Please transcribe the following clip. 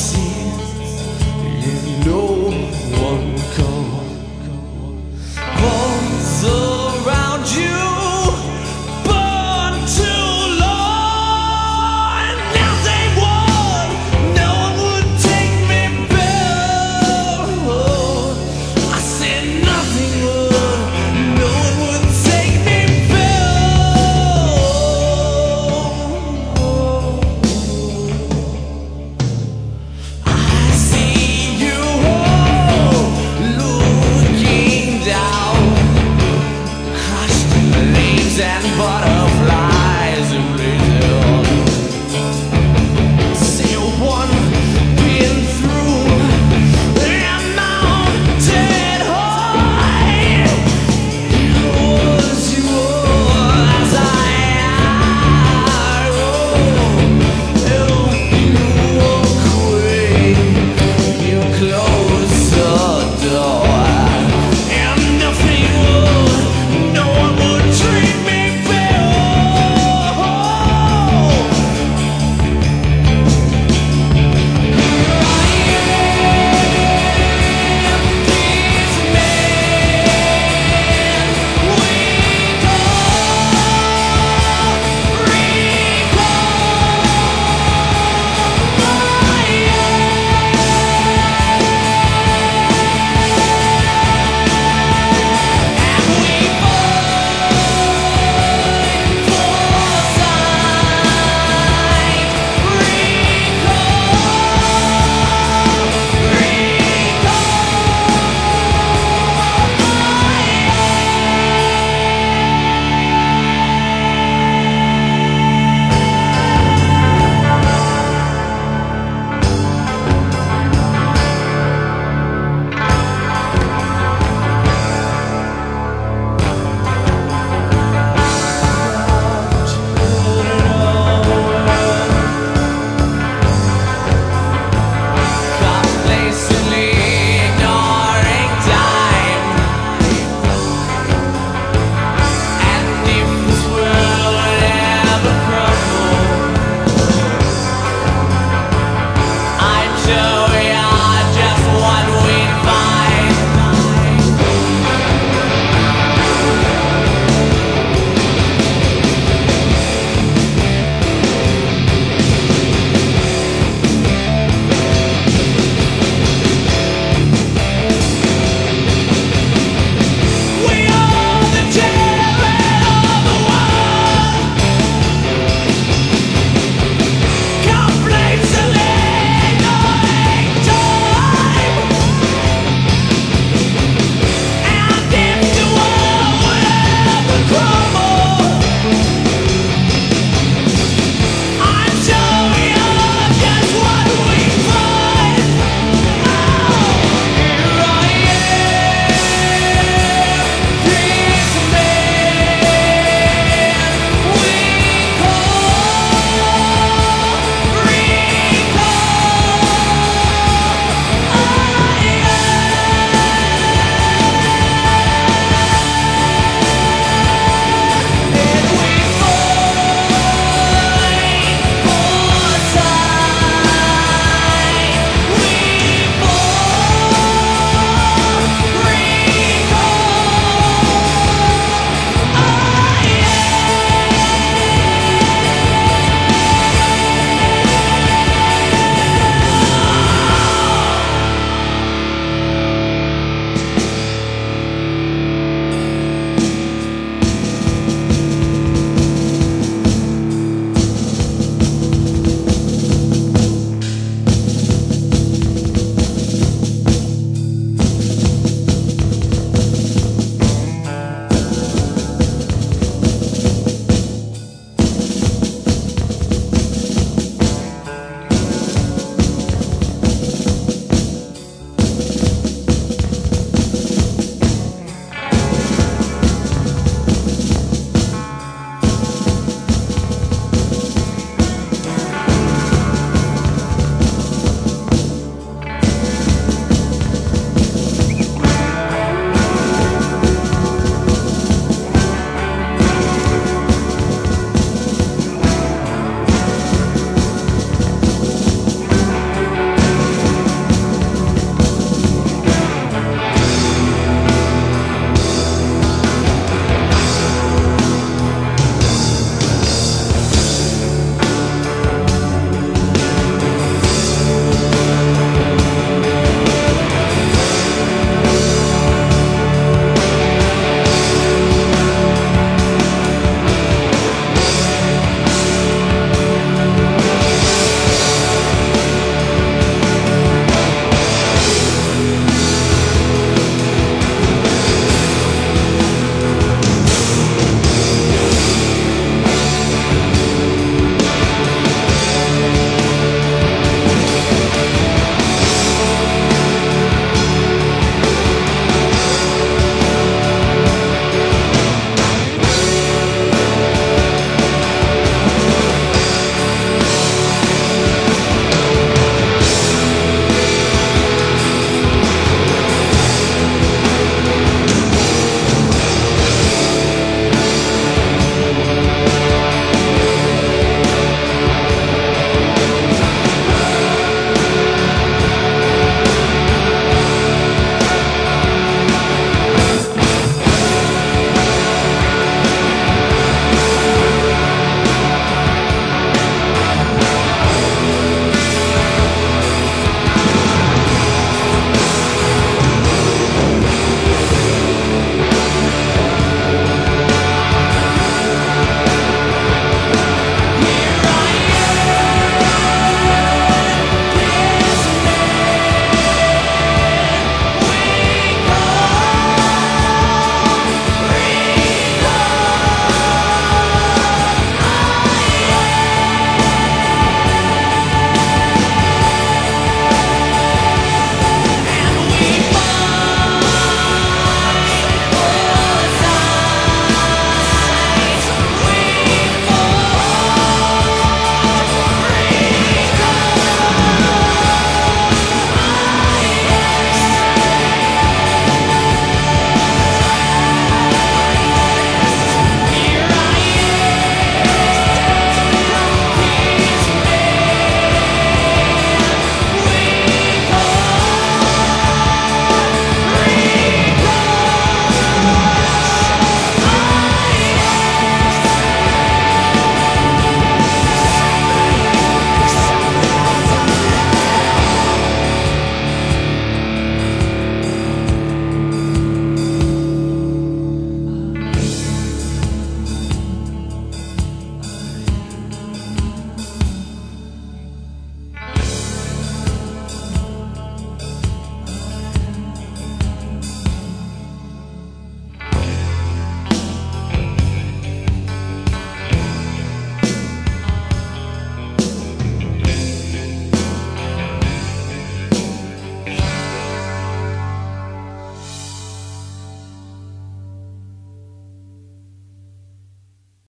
assim.